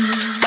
Mm-hmm.